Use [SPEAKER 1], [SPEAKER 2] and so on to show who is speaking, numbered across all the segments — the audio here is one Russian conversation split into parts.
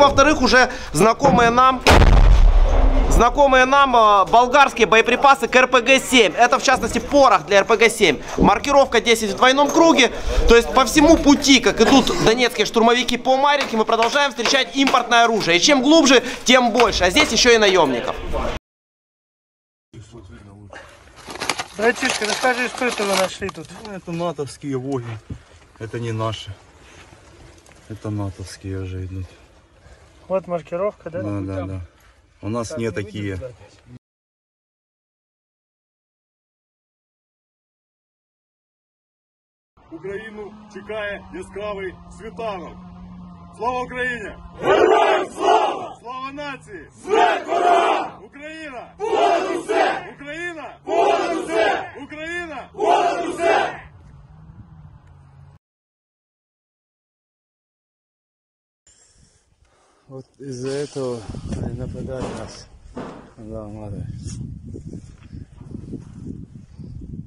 [SPEAKER 1] во-вторых, уже знакомые нам знакомые нам э, болгарские боеприпасы к РПГ-7. Это, в частности, порох для РПГ-7. Маркировка 10 в двойном круге. То есть по всему пути, как идут донецкие штурмовики по Маринке, мы продолжаем встречать импортное оружие. И чем глубже, тем больше. А здесь еще и наемников.
[SPEAKER 2] Братишка, расскажи, что это вы нашли тут?
[SPEAKER 3] Ну, Это натовские воги. Это не наши. Это натовские уже идут.
[SPEAKER 2] Вот маркировка, да?
[SPEAKER 3] Да, да, да. У нас не такие.
[SPEAKER 4] Україну чекає яскравий світанок. Слава Україні! Героям слава! Слава нації! Смерть ворогам! Україна! Понад усе! Україна! Понад усе! Україна! Понад
[SPEAKER 5] Вот из-за этого они нападали нас. Да, надо.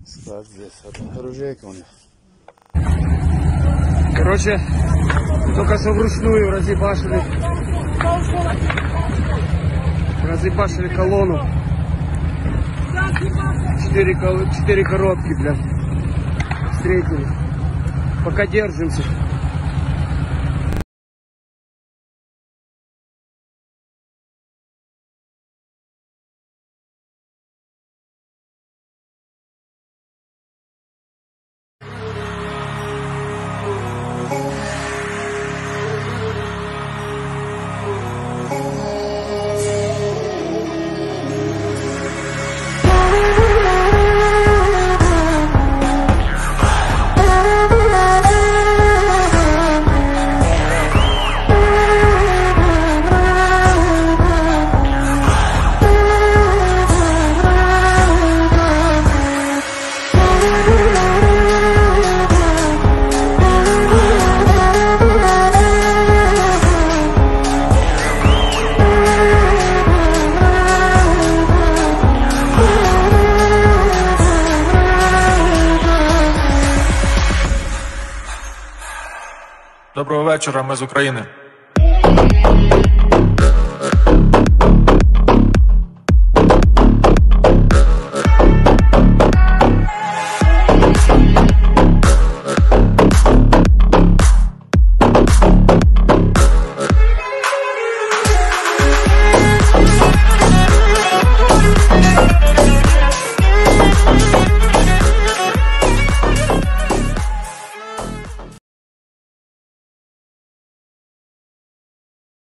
[SPEAKER 5] Склад здесь. Вот оружейка у них.
[SPEAKER 2] Короче, только что вручную разъебашили. Разъебашили колонну. Четыре, четыре коробки, бля. Встретили. Пока держимся.
[SPEAKER 6] Доброго вечора, ми з України.